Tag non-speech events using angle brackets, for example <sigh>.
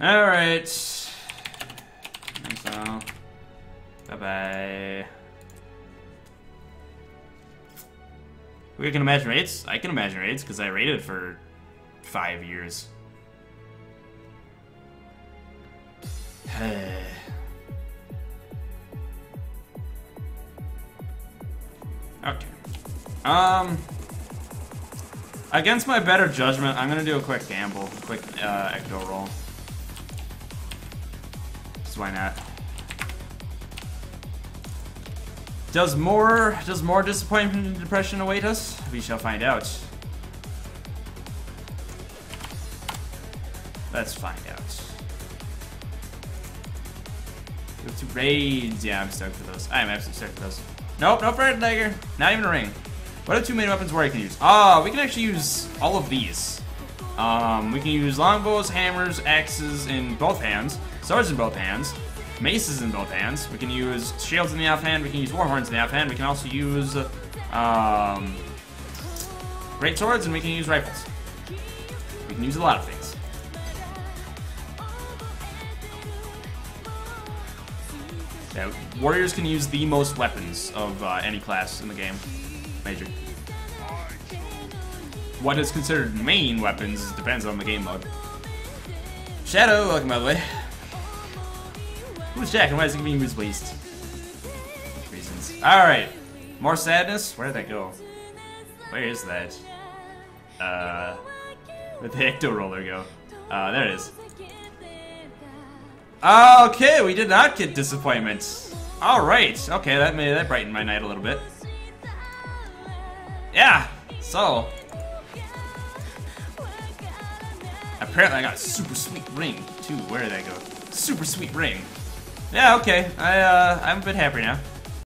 Alright. So, bye-bye. We can imagine raids? I can imagine raids, because I raided for five years. <sighs> okay. Um... Against my better judgment, I'm gonna do a quick gamble. A quick, uh, ecto roll. So why not? Does more does more disappointment and depression await us? We shall find out. Let's find out. Go to raids. Yeah, I'm stoked for those. I am absolutely stoked for those. Nope, no Fred Dagger. Not even a ring. What are two main weapons where I can use? Ah, oh, we can actually use all of these. Um, we can use longbows, hammers, axes in both hands, swords in both hands, maces in both hands. We can use shields in the offhand. We can use war horns in the offhand. We can also use um, great swords, and we can use rifles. We can use a lot of things. Yeah, warriors can use the most weapons of uh, any class in the game. Major. What is considered main weapons depends on the game mode. Shadow, welcome by the way. Who's Jack and why is he giving his waist? Reasons. Alright. More sadness? Where did that go? Where is that? Uh, where'd the Ecto Roller go? Uh, there it is. Okay, we did not get disappointment. Alright, okay, that made that brightened my night a little bit. Yeah, so. Apparently I got a super sweet ring, too. Where did that go? Super sweet ring. Yeah, okay. I, uh, I'm a bit happier now.